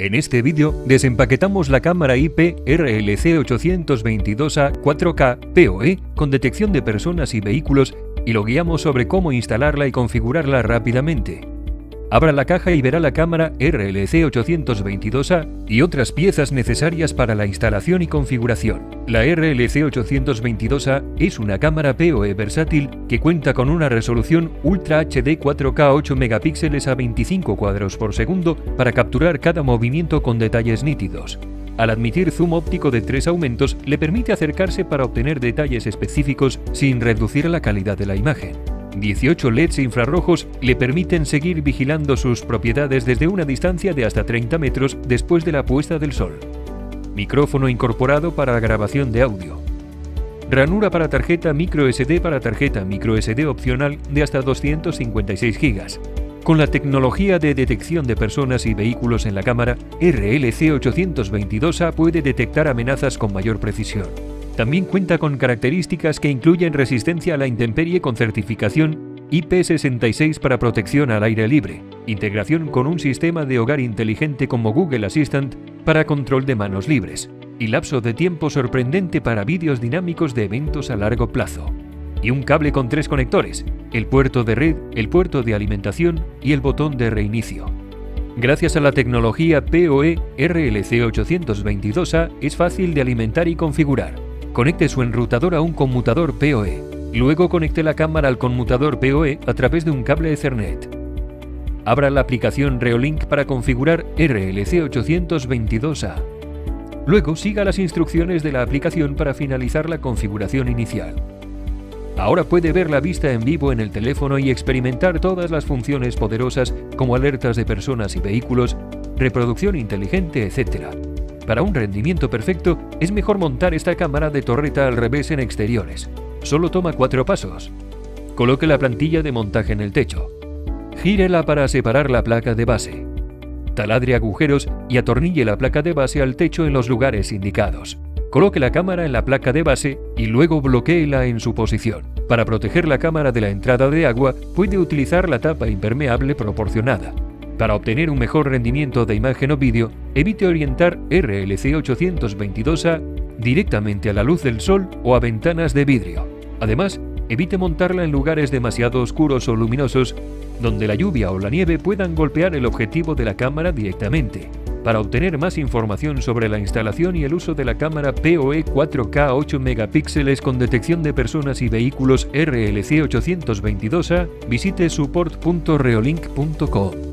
En este vídeo desempaquetamos la cámara IP RLC822A 4K PoE con detección de personas y vehículos y lo guiamos sobre cómo instalarla y configurarla rápidamente. Abra la caja y verá la cámara RLC822A y otras piezas necesarias para la instalación y configuración. La RLC822A es una cámara PoE versátil que cuenta con una resolución Ultra HD 4K 8 megapíxeles a 25 cuadros por segundo para capturar cada movimiento con detalles nítidos. Al admitir zoom óptico de tres aumentos, le permite acercarse para obtener detalles específicos sin reducir la calidad de la imagen. 18 LEDs infrarrojos le permiten seguir vigilando sus propiedades desde una distancia de hasta 30 metros después de la puesta del sol. Micrófono incorporado para grabación de audio. Ranura para tarjeta microSD para tarjeta microSD opcional de hasta 256 GB. Con la tecnología de detección de personas y vehículos en la cámara, RLC822A puede detectar amenazas con mayor precisión. También cuenta con características que incluyen resistencia a la intemperie con certificación IP66 para protección al aire libre, integración con un sistema de hogar inteligente como Google Assistant para control de manos libres, y lapso de tiempo sorprendente para vídeos dinámicos de eventos a largo plazo. Y un cable con tres conectores, el puerto de red, el puerto de alimentación y el botón de reinicio. Gracias a la tecnología PoE, RLC822A es fácil de alimentar y configurar Conecte su enrutador a un conmutador PoE. Luego conecte la cámara al conmutador PoE a través de un cable Ethernet. Abra la aplicación Reolink para configurar RLC822A. Luego siga las instrucciones de la aplicación para finalizar la configuración inicial. Ahora puede ver la vista en vivo en el teléfono y experimentar todas las funciones poderosas como alertas de personas y vehículos, reproducción inteligente, etc. Para un rendimiento perfecto, es mejor montar esta cámara de torreta al revés en exteriores. Solo toma cuatro pasos. Coloque la plantilla de montaje en el techo. Gírela para separar la placa de base. Taladre agujeros y atornille la placa de base al techo en los lugares indicados. Coloque la cámara en la placa de base y luego bloqueela en su posición. Para proteger la cámara de la entrada de agua, puede utilizar la tapa impermeable proporcionada. Para obtener un mejor rendimiento de imagen o vídeo, evite orientar RLC 822A directamente a la luz del sol o a ventanas de vidrio. Además, evite montarla en lugares demasiado oscuros o luminosos donde la lluvia o la nieve puedan golpear el objetivo de la cámara directamente. Para obtener más información sobre la instalación y el uso de la cámara PoE 4K 8 megapíxeles con detección de personas y vehículos RLC 822A, visite support.reolink.com.